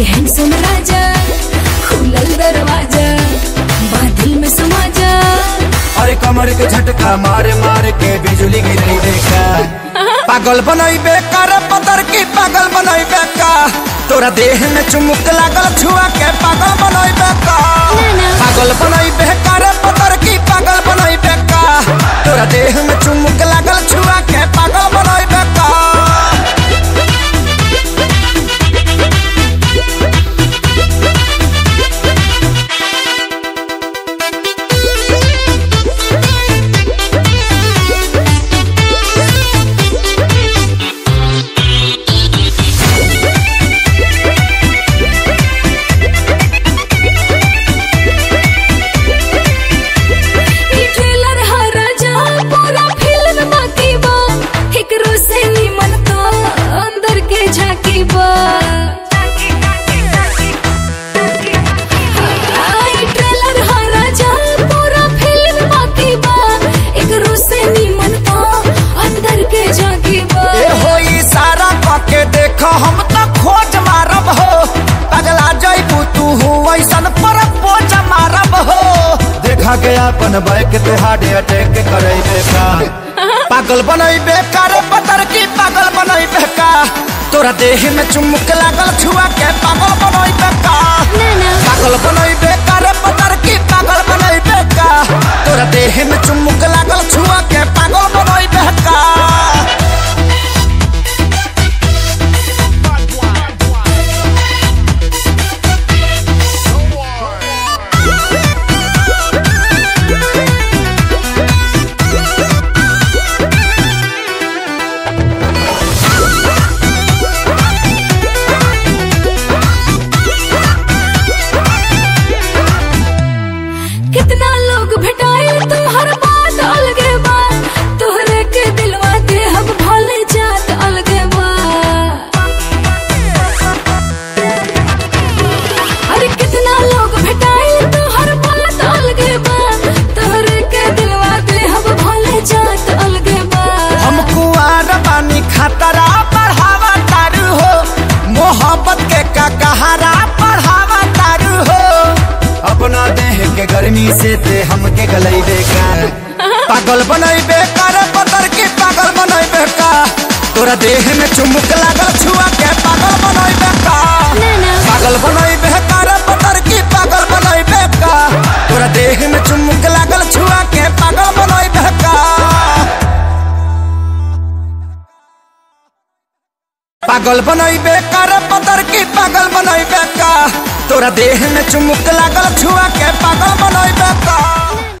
ये हैंडसम राजा खुलल दरवाज़ा बादल में समा जा अरे कमर के झटका मार मार के बिजली गिरली देखा। पागल बनाई बेकार पतर की पागल बनाई बेका तोरा देह में चुमुक लागल छुआ के पागल बनाई बेका पागल बनाई बेकार के अपन बाइक ते हार्ट अटैक करे बेका। पागल बनई बेकार पतर की पागल बनई बेकार तोरा देह में चुमुक लागल छुआ के पागल बनई बेका। पागल बनई बेकार अपना देह के गर्मी से ते हमके गलई बेकार। पागल बनई बेकार पतर की पागल बनई बेकार। तोरा देह में चुमुक लागल छुआ के पागल बनई बेकार। पागल बनई बेकार पतर की पागल बनई बेकार। तोरा देह में चुमुक लागल छुआ के पागल बनई बेकार। पागल बनई बेकार तोरा देह में चुमुक लागल छुआ के पागल बनोई बेका